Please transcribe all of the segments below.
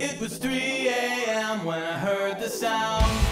It was 3 a.m. when I heard the sound.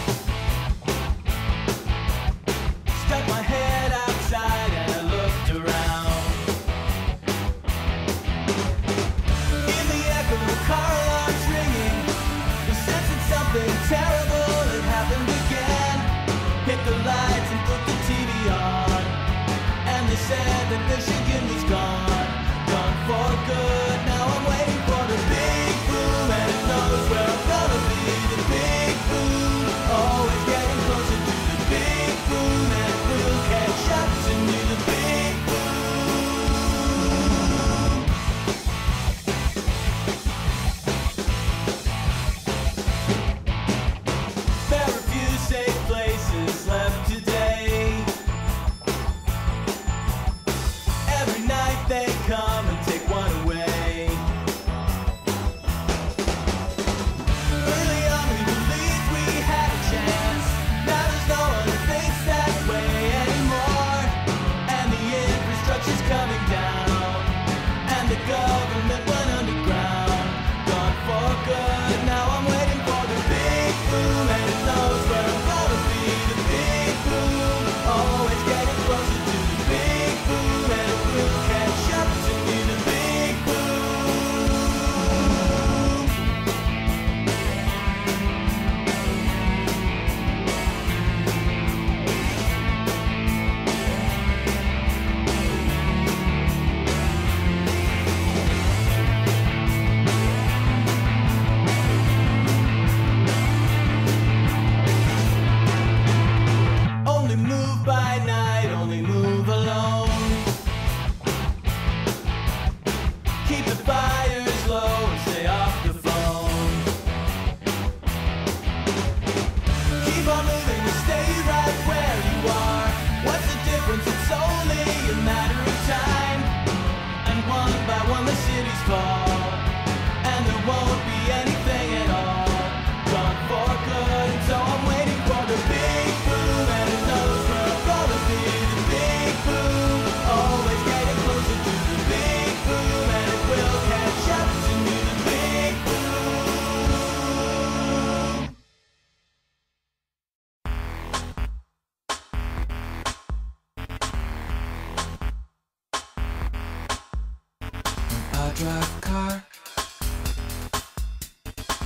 Drive car.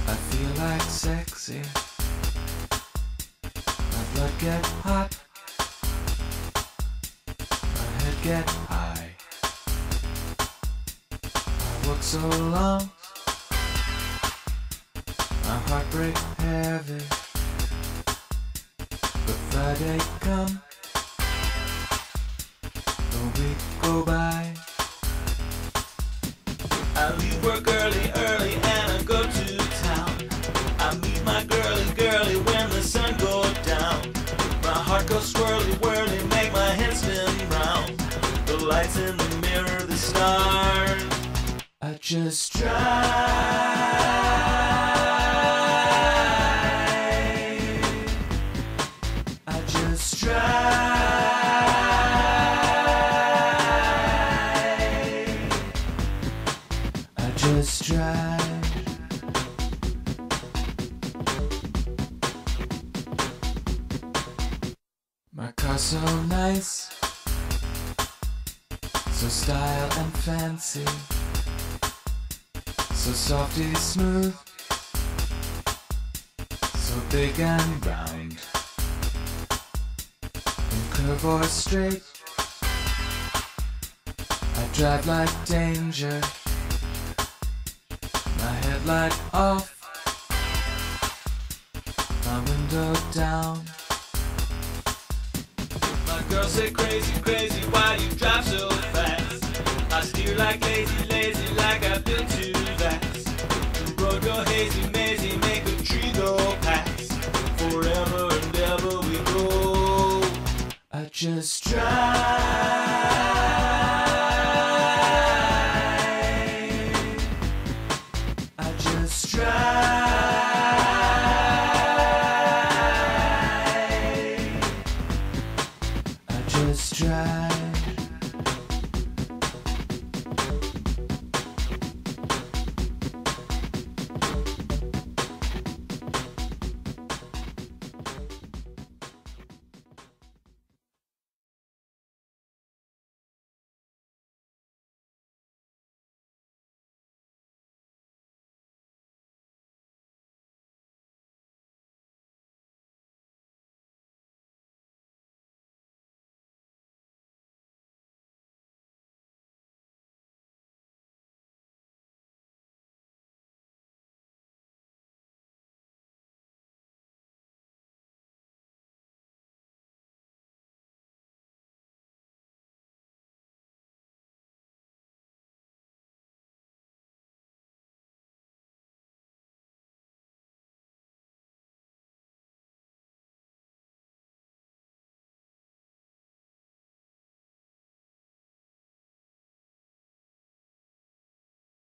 I feel like sexy. My blood get hot. My head get high. I work so long. My heart break heavy. But Friday come. A week go by. I leave work early, early, and I go to town. I meet my when the sun goes down. My heart goes swirly, whirly, make my spin round. The lights in the mirror, the stars. I just drive. Just drive. My car's so nice, so style and fancy. So softy smooth, so big and round, in curve or straight. I drive like danger, headlight off, my window down. My girl say crazy, crazy, why you drive so fast? I steer like lazy, lazy, like I've was dry.